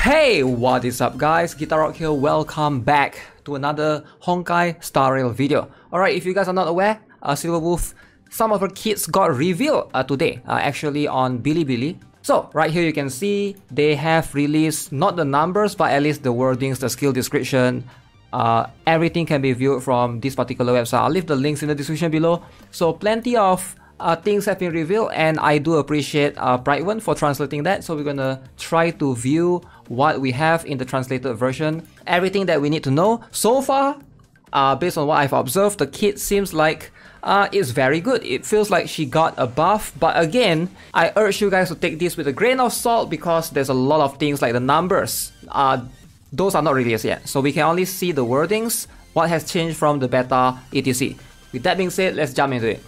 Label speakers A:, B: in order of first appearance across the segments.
A: Hey, what is up guys? Guitar Rock here, welcome back to another Honkai Star Rail video. Alright, if you guys are not aware, uh, Silver Wolf, some of her kits got revealed uh, today, uh, actually on Bilibili. So, right here you can see they have released not the numbers, but at least the wordings, the skill description, uh, everything can be viewed from this particular website. I'll leave the links in the description below. So, plenty of uh, things have been revealed and I do appreciate uh, Prydwen for translating that. So we're gonna try to view what we have in the translated version. Everything that we need to know. So far, uh, based on what I've observed, the kit seems like uh, it's very good. It feels like she got a buff, but again, I urge you guys to take this with a grain of salt because there's a lot of things like the numbers. Uh, those are not released yet, so we can only see the wordings, what has changed from the beta etc. With that being said, let's jump into it.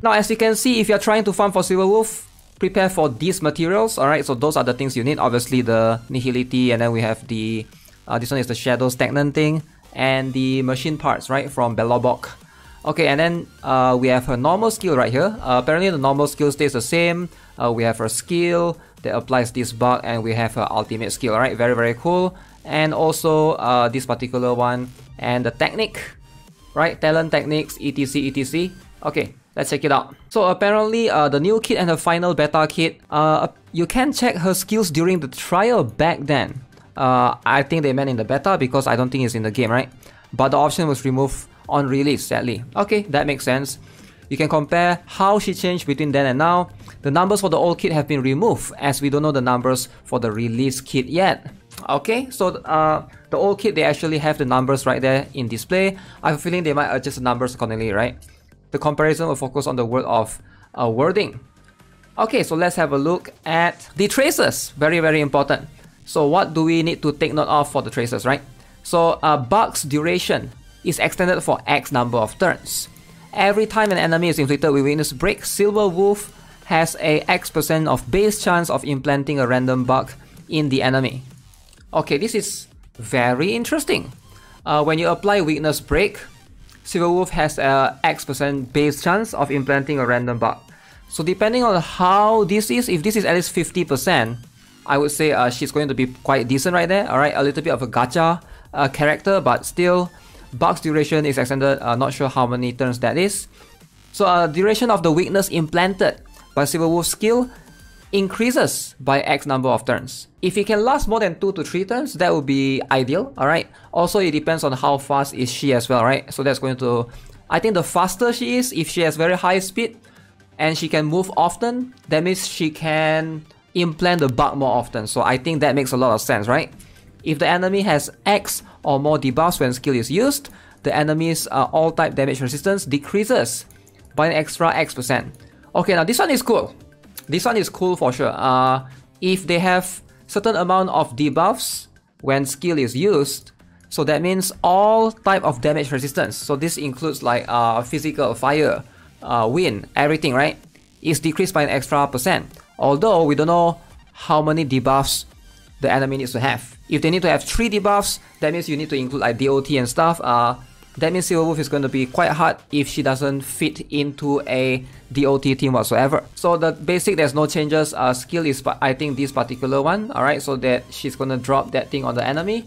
A: Now, as you can see, if you're trying to farm for Silver Wolf, prepare for these materials. Alright, so those are the things you need. Obviously, the Nihility, and then we have the... Uh, this one is the Shadow Stagnant thing. And the machine parts, right, from Belobog. Okay, and then uh, we have her normal skill right here. Uh, apparently, the normal skill stays the same. Uh, we have her skill that applies this bug, and we have her ultimate skill, alright? Very, very cool. And also, uh, this particular one, and the technique, right? Talent techniques, etc, etc. Okay, Let's check it out. So apparently, uh, the new kit and the final beta kit, uh, you can check her skills during the trial back then. Uh, I think they meant in the beta because I don't think it's in the game, right? But the option was removed on release, sadly. Okay, that makes sense. You can compare how she changed between then and now. The numbers for the old kit have been removed as we don't know the numbers for the release kit yet. Okay, so uh, the old kit, they actually have the numbers right there in display. I have a feeling they might adjust the numbers accordingly, right? The comparison will focus on the word of uh, wording. Okay, so let's have a look at the traces. Very, very important. So what do we need to take note of for the traces, right? So uh, Bug's duration is extended for X number of turns. Every time an enemy is inflicted with weakness break, Silver Wolf has a X percent of base chance of implanting a random bug in the enemy. Okay, this is very interesting. Uh, when you apply weakness break, Silverwolf has a X percent base chance of implanting a random bug. So depending on how this is, if this is at least 50%, I would say uh, she's going to be quite decent right there. Alright, a little bit of a gacha uh, character, but still, Bug's duration is extended, uh, not sure how many turns that is. So uh, duration of the weakness implanted by Silverwolf's skill increases by X number of turns. If it can last more than 2 to 3 turns, that would be ideal, alright? Also, it depends on how fast is she as well, right? So that's going to... I think the faster she is, if she has very high speed, and she can move often, that means she can implant the bug more often. So I think that makes a lot of sense, right? If the enemy has X or more debuffs when skill is used, the enemy's uh, all type damage resistance decreases by an extra X percent. Okay, now this one is cool. This one is cool for sure. Uh, if they have certain amount of debuffs when skill is used, so that means all type of damage resistance. So this includes like uh, physical, fire, uh, wind, everything, right? Is decreased by an extra percent. Although we don't know how many debuffs the enemy needs to have. If they need to have three debuffs, that means you need to include like DOT and stuff. Uh, that means Silver Wolf is going to be quite hard if she doesn't fit into a DOT team whatsoever. So the basic, there's no changes. Uh, skill is, I think, this particular one. Alright, so that she's going to drop that thing on the enemy.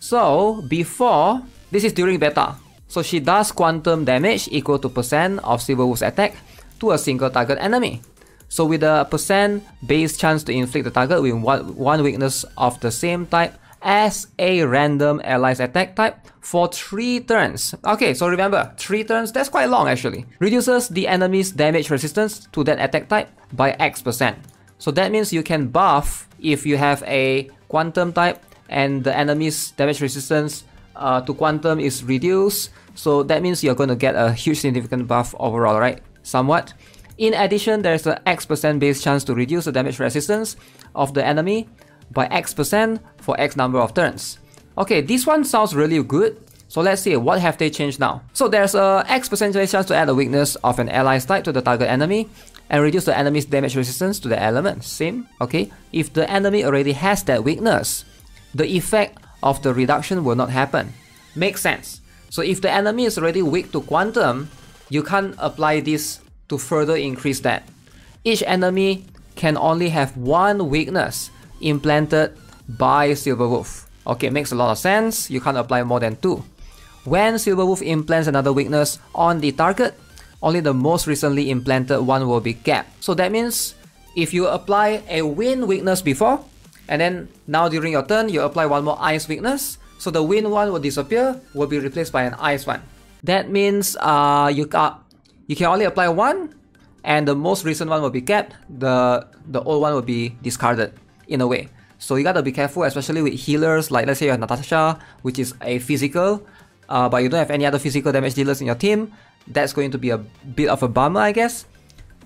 A: So before, this is during beta. So she does quantum damage equal to percent of Silver Wolf's attack to a single target enemy. So with a percent base chance to inflict the target with one weakness of the same type, as a random allies attack type for 3 turns. Okay, so remember, 3 turns, that's quite long actually. Reduces the enemy's damage resistance to that attack type by X percent. So that means you can buff if you have a quantum type and the enemy's damage resistance uh, to quantum is reduced. So that means you're going to get a huge significant buff overall, right? Somewhat. In addition, there's an X percent base chance to reduce the damage resistance of the enemy by X percent for X number of turns. Okay, this one sounds really good. So let's see, what have they changed now? So there's a X percentage chance to add a weakness of an ally's type to the target enemy and reduce the enemy's damage resistance to the element. Same, okay? If the enemy already has that weakness, the effect of the reduction will not happen. Makes sense. So if the enemy is already weak to quantum, you can't apply this to further increase that. Each enemy can only have one weakness implanted by Silverwolf. Okay, makes a lot of sense. You can't apply more than two. When Silverwolf implants another weakness on the target, only the most recently implanted one will be capped. So that means if you apply a wind weakness before, and then now during your turn, you apply one more ice weakness, so the wind one will disappear, will be replaced by an ice one. That means uh, you, can, you can only apply one, and the most recent one will be kept, the, the old one will be discarded, in a way. So you gotta be careful, especially with healers, like let's say you have Natasha, which is a physical, uh, but you don't have any other physical damage dealers in your team, that's going to be a bit of a bummer, I guess.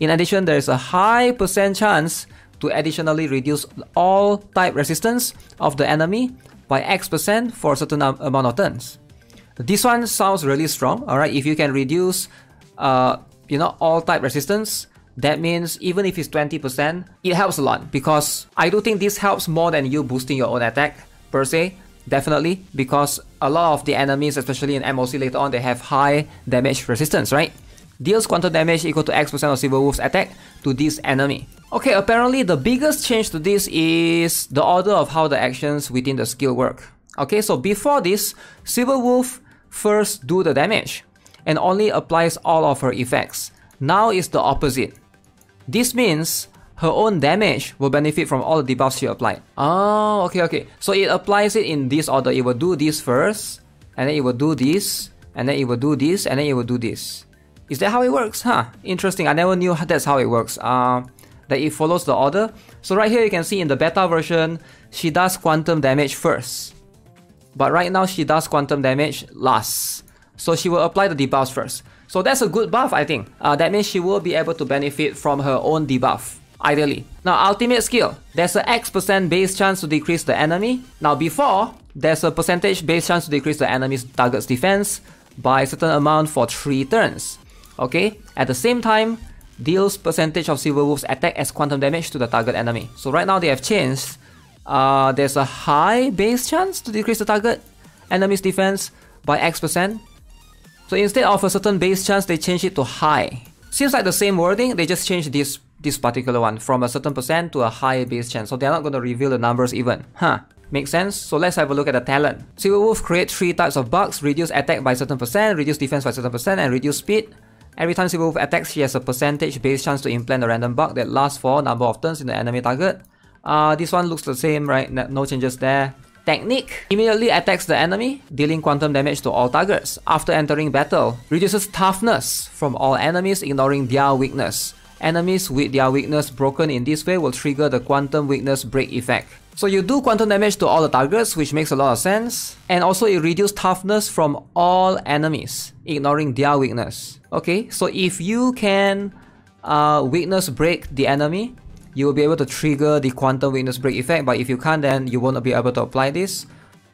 A: In addition, there is a high percent chance to additionally reduce all type resistance of the enemy by X percent for a certain amount of turns. This one sounds really strong, alright? If you can reduce, uh, you know, all type resistance, that means even if it's 20%, it helps a lot because I do think this helps more than you boosting your own attack per se. Definitely, because a lot of the enemies, especially in MOC later on, they have high damage resistance, right? Deals quantum damage equal to X percent of Silverwolf's attack to this enemy. Okay, apparently the biggest change to this is the order of how the actions within the skill work. Okay, so before this, Silverwolf first do the damage and only applies all of her effects. Now it's the opposite. This means her own damage will benefit from all the debuffs she applied. Oh, okay, okay. So it applies it in this order. It will do this first, and then it will do this, and then it will do this, and then it will do this. Is that how it works? Huh, interesting. I never knew that's how it works. Uh, that it follows the order. So right here you can see in the beta version, she does quantum damage first. But right now she does quantum damage last. So she will apply the debuffs first. So that's a good buff I think. Uh, that means she will be able to benefit from her own debuff ideally. Now ultimate skill, there's a X percent base chance to decrease the enemy. Now before, there's a percentage base chance to decrease the enemy's target's defense by a certain amount for 3 turns. Okay, at the same time, deals percentage of Silverwolf's attack as quantum damage to the target enemy. So right now they have changed. Uh, there's a high base chance to decrease the target enemy's defense by X percent. So instead of a certain base chance, they change it to high. Seems like the same wording, they just changed this this particular one from a certain percent to a higher base chance. So they're not going to reveal the numbers even. Huh. Makes sense? So let's have a look at the talent. Silverwolf create three types of bugs, reduce attack by certain percent, reduce defense by certain percent, and reduce speed. Every time Silverwolf attacks, she has a percentage base chance to implant a random bug that lasts for a number of turns in the enemy target. Uh, this one looks the same, right? No changes there. Technique immediately attacks the enemy, dealing quantum damage to all targets. After entering battle, reduces toughness from all enemies, ignoring their weakness. Enemies with their weakness broken in this way will trigger the quantum weakness break effect. So you do quantum damage to all the targets, which makes a lot of sense. And also it reduces toughness from all enemies, ignoring their weakness. Okay, so if you can uh, weakness break the enemy, you will be able to trigger the quantum weakness break effect. But if you can't, then you won't be able to apply this.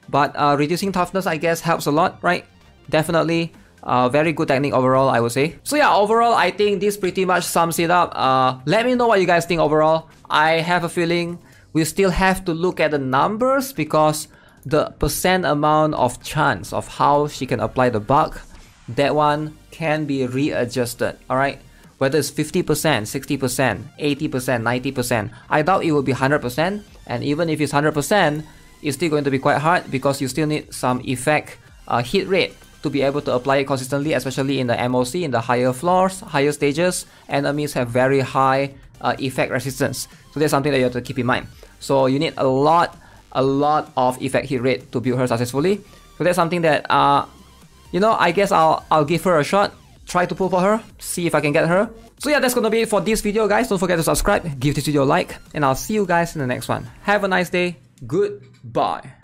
A: But uh, reducing toughness, I guess, helps a lot, right? Definitely uh, very good technique overall, I would say. So yeah, overall, I think this pretty much sums it up. Uh, let me know what you guys think overall. I have a feeling we still have to look at the numbers because the percent amount of chance of how she can apply the bug, that one can be readjusted, alright? Whether it's 50%, 60%, 80%, 90%, I doubt it will be 100%, and even if it's 100%, it's still going to be quite hard because you still need some effect uh, hit rate to be able to apply it consistently, especially in the MOC, in the higher floors, higher stages, enemies have very high uh, effect resistance. So that's something that you have to keep in mind. So you need a lot, a lot of effect hit rate to build her successfully. So that's something that, uh, you know, I guess I'll, I'll give her a shot, try to pull for her, see if I can get her. So yeah, that's gonna be it for this video guys. Don't forget to subscribe, give this video a like, and I'll see you guys in the next one. Have a nice day. Goodbye.